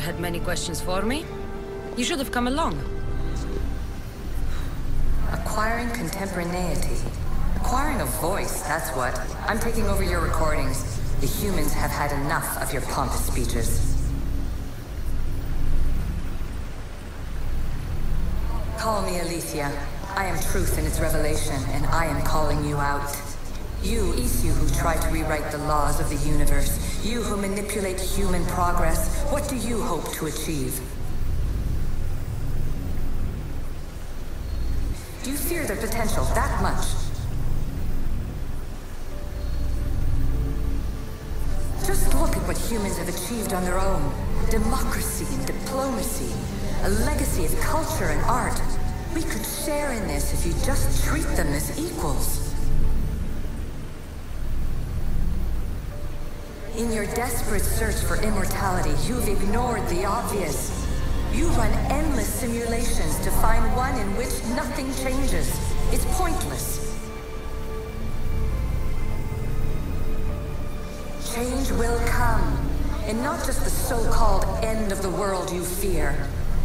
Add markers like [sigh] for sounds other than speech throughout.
Had many questions for me. You should have come along. Acquiring contemporaneity. Acquiring a voice, that's what. I'm taking over your recordings. The humans have had enough of your pompous speeches. Call me Aletheia. I am truth in its revelation, and I am calling you out. You, Isu, who try to rewrite the laws of the universe. You who manipulate human progress. What do you hope to achieve? Do you fear their potential that much? Just look at what humans have achieved on their own. Democracy and diplomacy. A legacy of culture and art. We could share in this if you just treat them as equals. In your desperate search for immortality, you've ignored the obvious. You run endless simulations to find one in which nothing changes. It's pointless. Change will come. And not just the so-called end of the world you fear.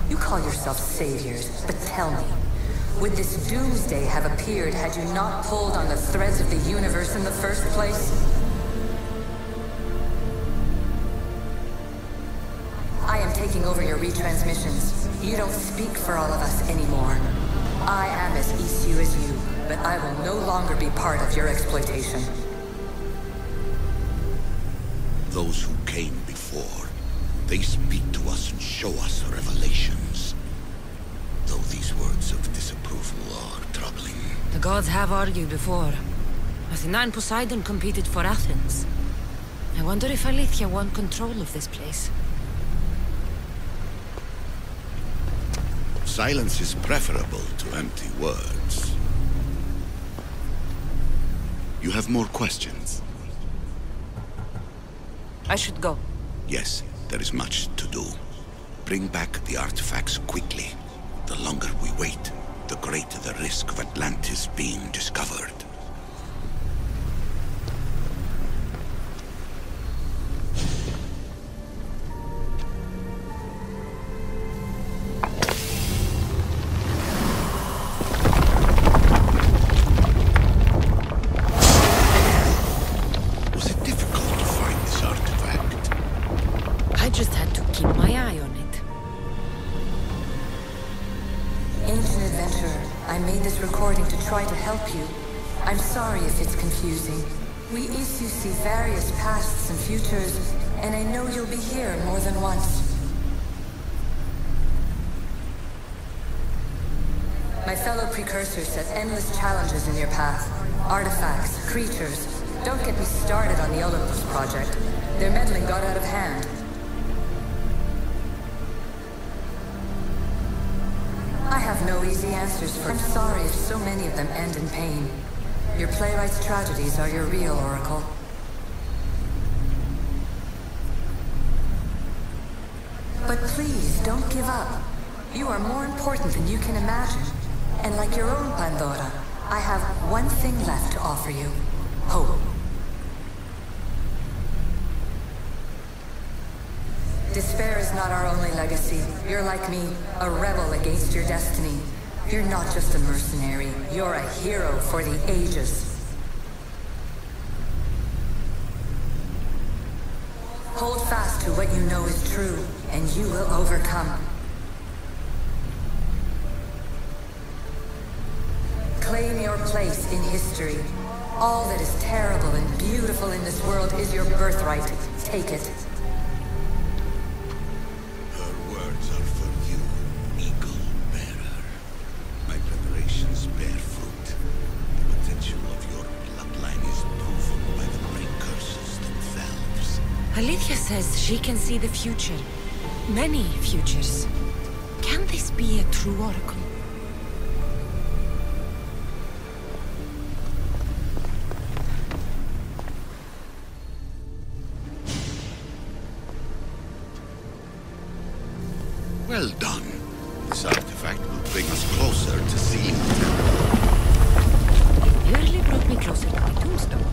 You call yourself saviors, but tell me, would this doomsday have appeared had you not pulled on the threads of the universe in the first place? Taking over your retransmissions. You don't speak for all of us anymore. I am as Isu as you, but I will no longer be part of your exploitation. Those who came before, they speak to us and show us revelations. Though these words of disapproval are troubling. The gods have argued before. Athena and Poseidon competed for Athens. I wonder if Aletheia won control of this place. Silence is preferable to empty words. You have more questions? I should go. Yes, there is much to do. Bring back the artifacts quickly. The longer we wait, the greater the risk of Atlantis being discovered. My fellow precursors set endless challenges in your path. Artifacts, creatures. Don't get me started on the Olympus project. Their meddling got out of hand. I have no easy answers for I'm sorry if so many of them end in pain. Your playwright's tragedies are your real oracle. But please, don't give up. You are more important than you can imagine. And like your own Pandora, I have one thing left to offer you. Hope. Despair is not our only legacy. You're like me, a rebel against your destiny. You're not just a mercenary, you're a hero for the ages. Hold fast to what you know is true, and you will overcome. Place in history. All that is terrible and beautiful in this world is your birthright. Take it. Her words are for you, Eagle Bearer. My preparations bear fruit. The potential of your bloodline is proven by the precursors themselves. Aletheia says she can see the future. Many futures. Can this be a true oracle? Well done. This artifact will bring us closer to seeing the temple. You nearly brought me closer to my tombstone.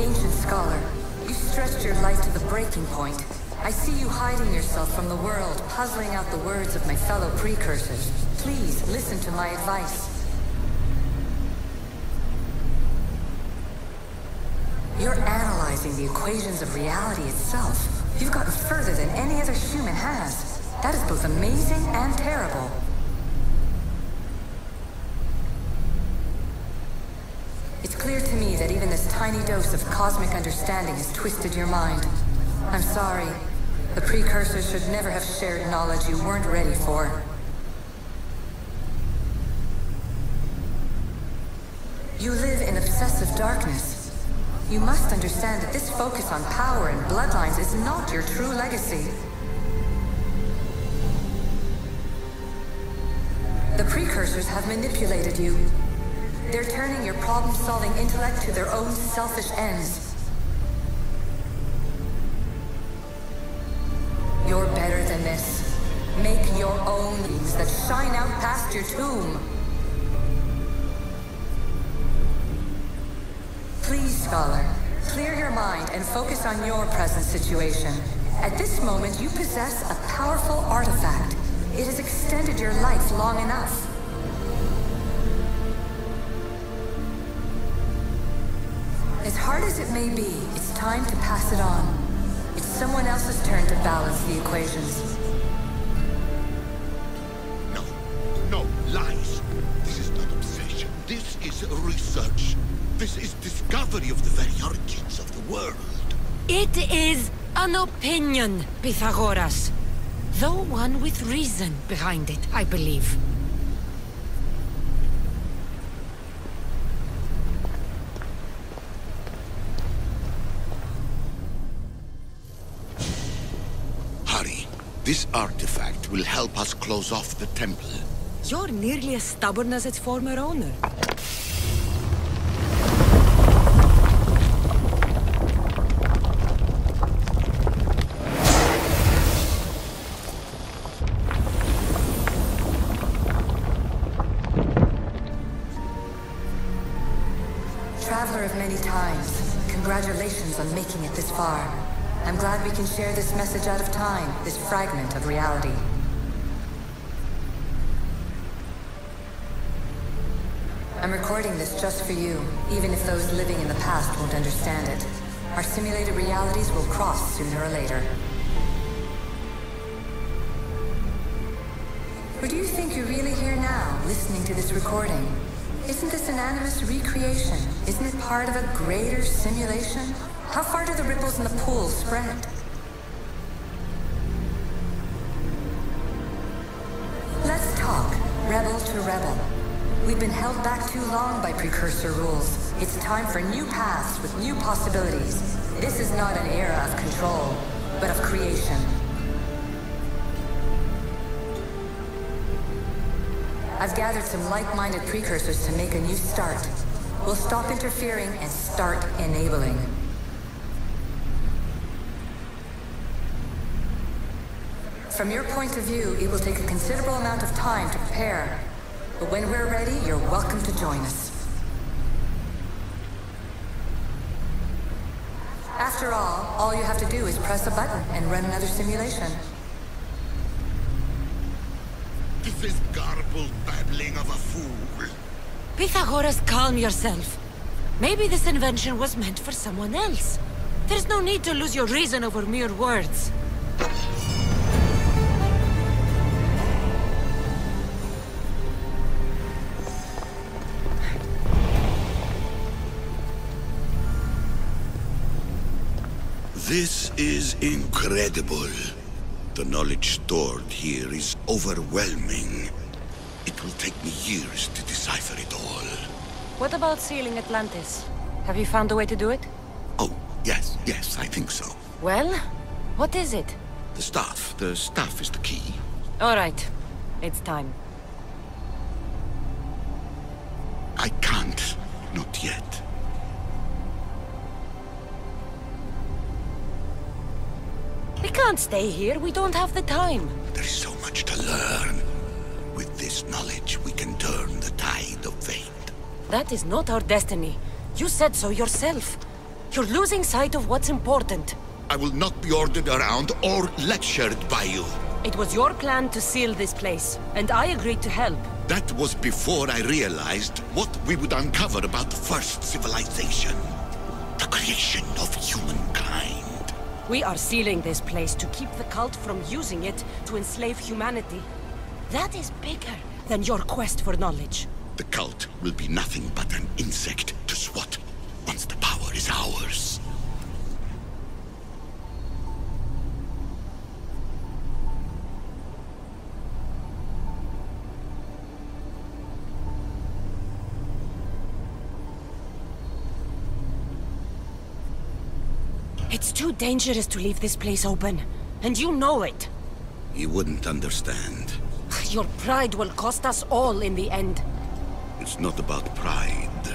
Ancient scholar, you stretched your life to the breaking point. I see you hiding yourself from the world, puzzling out the words of my fellow precursors. Please listen to my advice. You're the equations of reality itself. You've gotten further than any other human has. That is both amazing and terrible. It's clear to me that even this tiny dose of cosmic understanding has twisted your mind. I'm sorry. The precursors should never have shared knowledge you weren't ready for. You live in obsessive darkness. You must understand that this focus on power and bloodlines is not your true legacy. The precursors have manipulated you. They're turning your problem-solving intellect to their own selfish ends. You're better than this. Make your own wings that shine out past your tomb. Scholar, clear your mind and focus on your present situation. At this moment, you possess a powerful artifact. It has extended your life long enough. As hard as it may be, it's time to pass it on. It's someone else's turn to balance the equations. No, no, lies. This is not obsession. This is research. This is discovery of the very origins of the world. It is an opinion, Pythagoras. Though one with reason behind it, I believe. Hurry. This artifact will help us close off the temple. You're nearly as stubborn as its former owner. Congratulations on making it this far. I'm glad we can share this message out of time, this fragment of reality. I'm recording this just for you, even if those living in the past won't understand it. Our simulated realities will cross sooner or later. Or do you think you're really here now, listening to this recording? Isn't this an animus recreation? Isn't it part of a greater simulation? How far do the ripples in the pool spread? Let's talk, rebel to rebel. We've been held back too long by precursor rules. It's time for new paths with new possibilities. This is not an era of control, but of creation. I've gathered some like-minded precursors to make a new start. We'll stop interfering and start enabling. From your point of view, it will take a considerable amount of time to prepare. But when we're ready, you're welcome to join us. After all, all you have to do is press a button and run another simulation. This is babbling of a fool. Pythagoras, calm yourself. Maybe this invention was meant for someone else. There's no need to lose your reason over mere words. This is incredible. The knowledge stored here is overwhelming. It will take me years to decipher it all. What about sealing Atlantis? Have you found a way to do it? Oh, yes, yes, I think so. Well, what is it? The staff. The staff is the key. All right. It's time. I can't. Not yet. We can't stay here. We don't have the time. There's so much to learn. Knowledge, we can turn the tide of fate. That is not our destiny. You said so yourself. You're losing sight of what's important. I will not be ordered around or lectured by you. It was your plan to seal this place, and I agreed to help. That was before I realized what we would uncover about the first civilization. The creation of humankind. We are sealing this place to keep the cult from using it to enslave humanity. That is bigger than your quest for knowledge. The cult will be nothing but an insect to swat once the power is ours. It's too dangerous to leave this place open, and you know it. You wouldn't understand. Your pride will cost us all in the end. It's not about pride.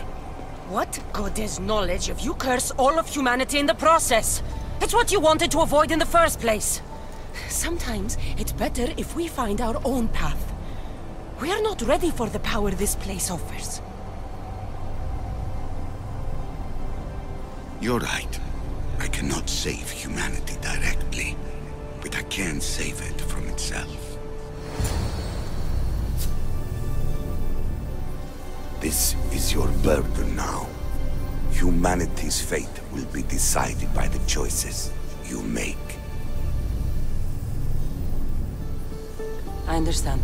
What good is knowledge if you curse all of humanity in the process? It's what you wanted to avoid in the first place. Sometimes it's better if we find our own path. We are not ready for the power this place offers. You're right. I cannot save humanity directly, but I can save it from itself. This is your burden now. Humanity's fate will be decided by the choices you make. I understand.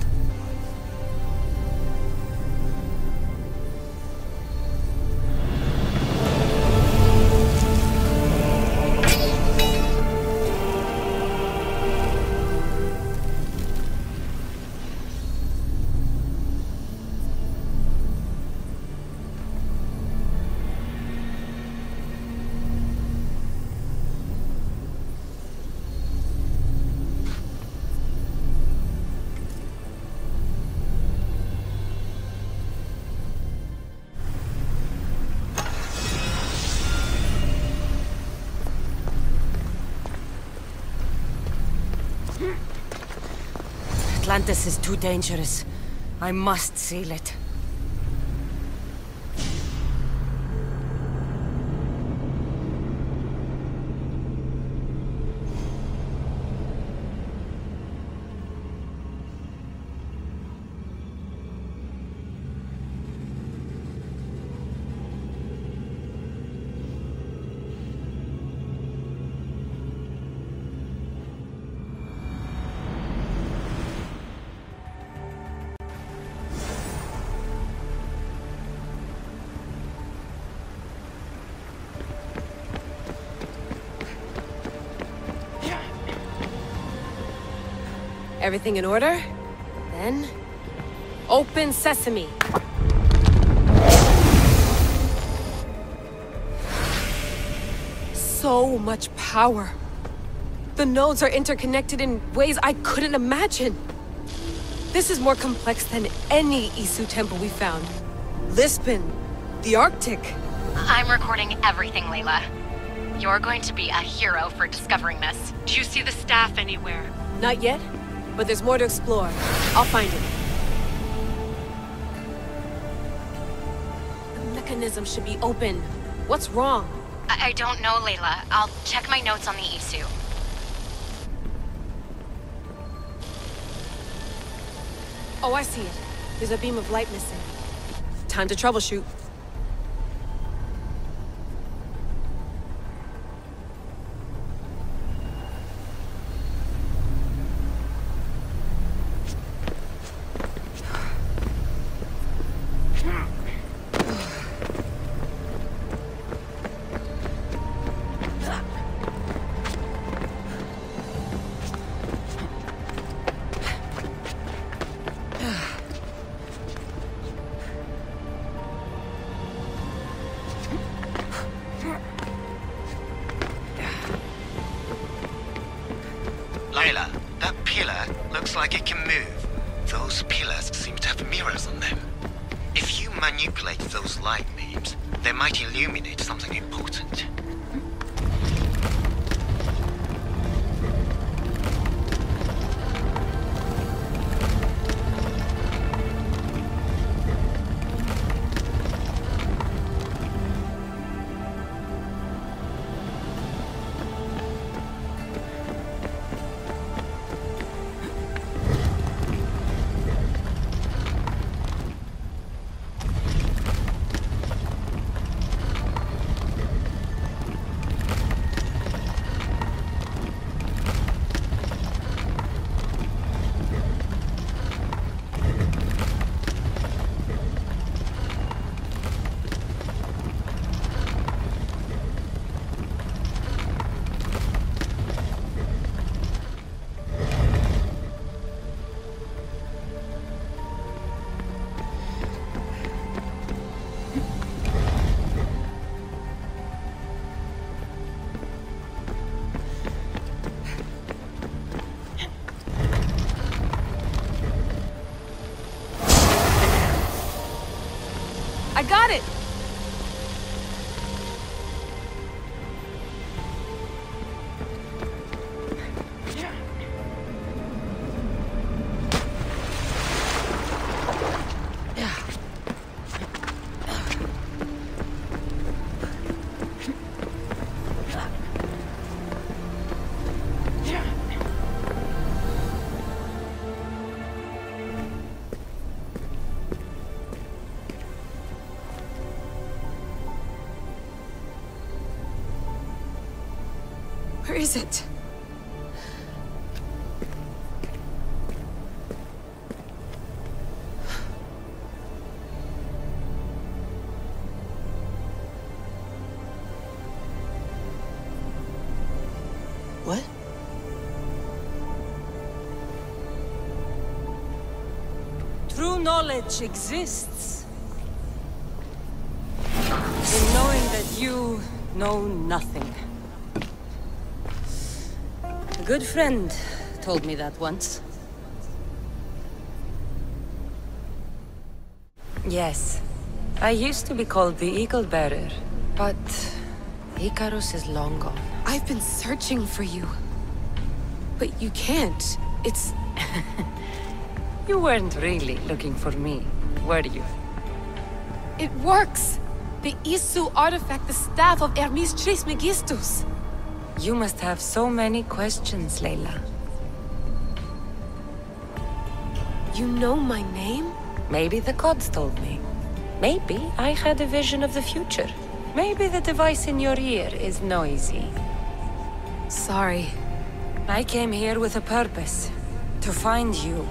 Atlantis is too dangerous. I must seal it. Everything in order? Then... Open sesame! So much power! The nodes are interconnected in ways I couldn't imagine! This is more complex than any Isu temple we found. Lisbon, the Arctic. I'm recording everything, Layla. You're going to be a hero for discovering this. Do you see the staff anywhere? Not yet, but there's more to explore. I'll find it. The mechanism should be open. What's wrong? I, I don't know, Layla. I'll check my notes on the Isu. Oh, I see it. There's a beam of light missing. Time to troubleshoot. Like it can move. Got it! Is it? What? True knowledge exists. In knowing that you know nothing. A good friend told me that once. Yes, I used to be called the Eagle Bearer, but Ikaros is long gone. I've been searching for you. But you can't. It's... [laughs] You weren't really looking for me, were you? it works! The Isu artifact, the staff of Hermes Trismegistus. You must have so many questions, Layla. You know my name? Maybe the gods told me. Maybe I had a vision of the future. Maybe the device in your ear is noisy. Sorry. I came here with a purpose. To find you.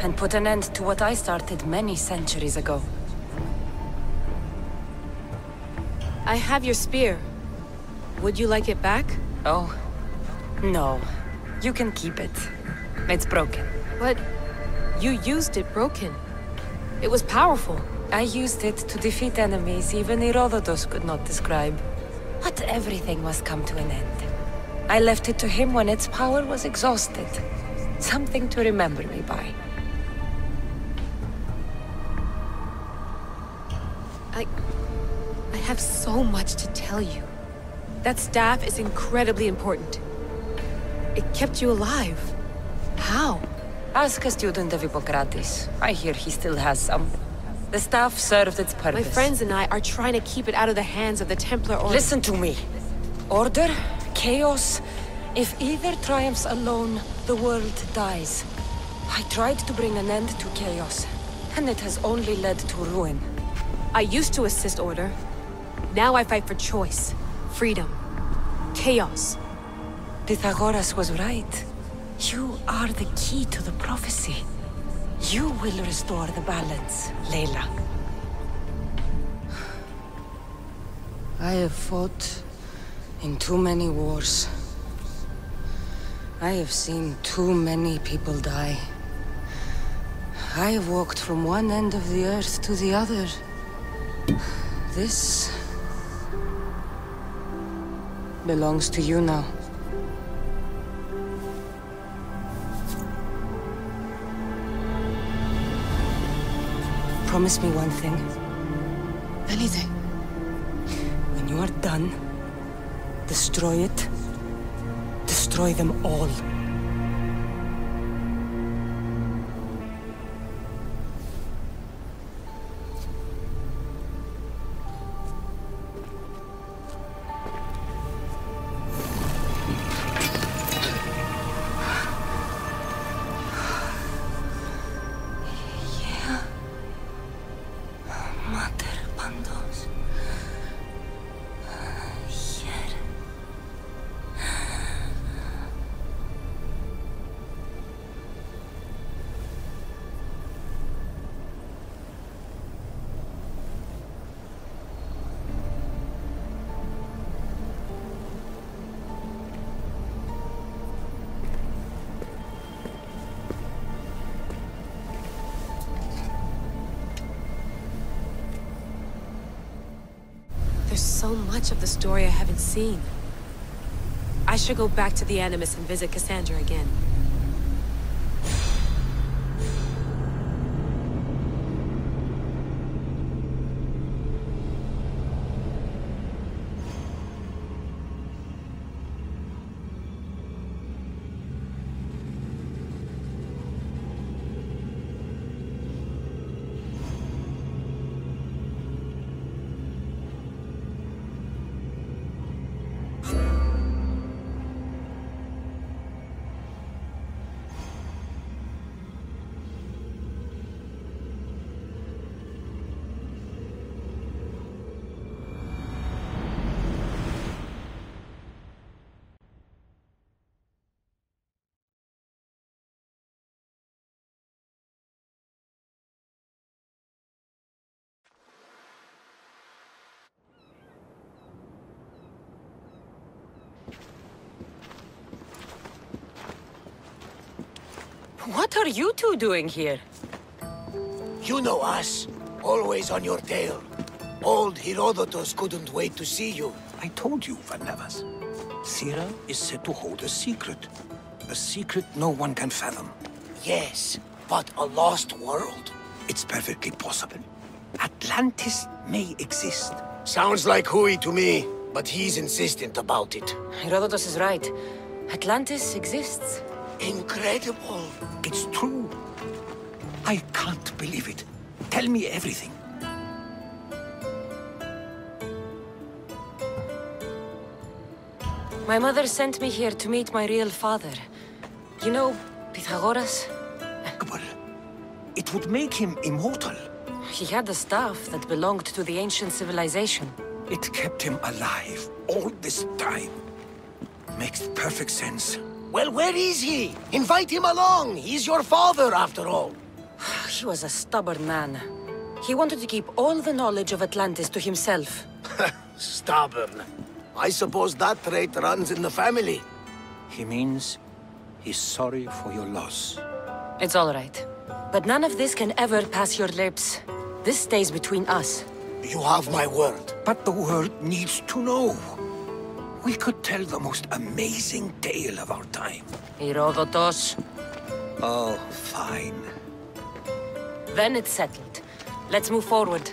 And put an end to what I started many centuries ago. I have your spear. Would you like it back? Oh. No. You can keep it. It's broken. But you used it broken. It was powerful. I used it to defeat enemies even Herodotus could not describe. But everything must come to an end. I left it to him when its power was exhausted. Something to remember me by. I... I have so much to tell you. That staff is incredibly important. It kept you alive. How? Ask a student of Hippocrates. I hear he still has some. The staff served its purpose. My friends and I are trying to keep it out of the hands of the Templar Order. Listen to me. Order, chaos. If either triumphs alone, the world dies. I tried to bring an end to chaos, and it has only led to ruin. I used to assist Order. Now I fight for choice, freedom, chaos. Pythagoras was right. You are the key to the prophecy. You will restore the balance, Layla. [sighs] I have fought in too many wars. I have seen too many people die. I have walked from one end of the earth to the other. [sighs] This belongs to you now. Promise me one thing. Anything. When you are done, destroy it. Destroy them all. So much of the story I haven't seen. I should go back to the Animus and visit Kassandra again. What are you two doing here? You know us. Always on your tail. Old Herodotus couldn't wait to see you. I told you, Van Nevers. Thera is said to hold a secret. A secret no one can fathom. Yes, but a lost world? It's perfectly possible. Atlantis may exist. Sounds like Hui to me, but he's insistent about it. Herodotus is right. Atlantis exists. Incredible. It's true. I can't believe it. Tell me everything. My mother sent me here to meet my real father. You know, Pythagoras? Akbar, it would make him immortal. He had the staff that belonged to the ancient civilization. It kept him alive all this time. Makes perfect sense. Well, where is he? Invite him along. He's your father, after all. [sighs] He was a stubborn man. He wanted to keep all the knowledge of Atlantis to himself. [laughs] Stubborn. I suppose that trait runs in the family. He means he's sorry for your loss. It's all right. But none of this can ever pass your lips. This stays between us. You have my word. But the world needs to know. We could tell the most amazing tale of our time. Herodotus. Oh, fine. Then it's settled. Let's move forward.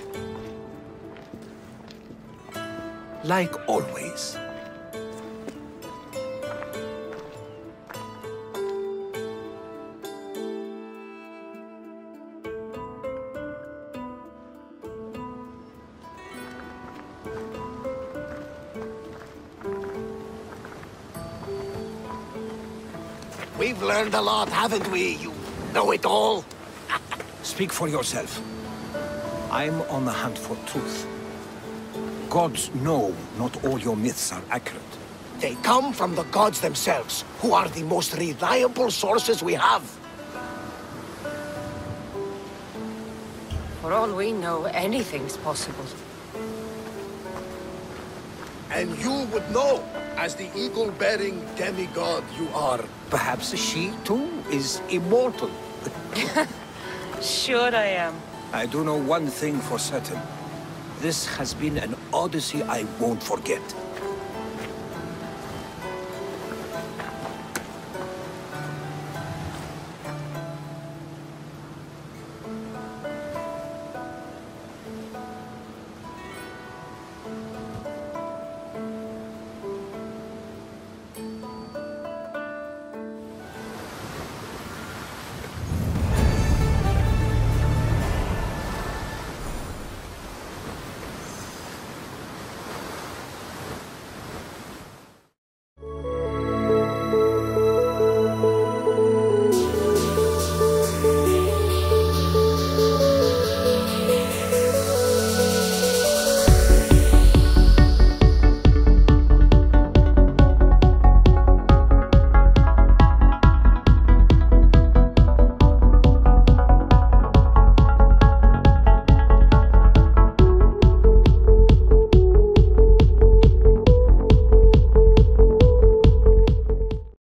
Like always. We've learned a lot, haven't we, you know-it-all? [laughs] Speak for yourself. I'm on the hunt for truth. Gods know not all your myths are accurate. They come from the gods themselves, who are the most reliable sources we have. For all we know, anything's possible. And you would know, as the eagle-bearing demigod you are. Perhaps she, too, is immortal. [laughs] Sure I am. I do know one thing for certain. This has been an odyssey I won't forget.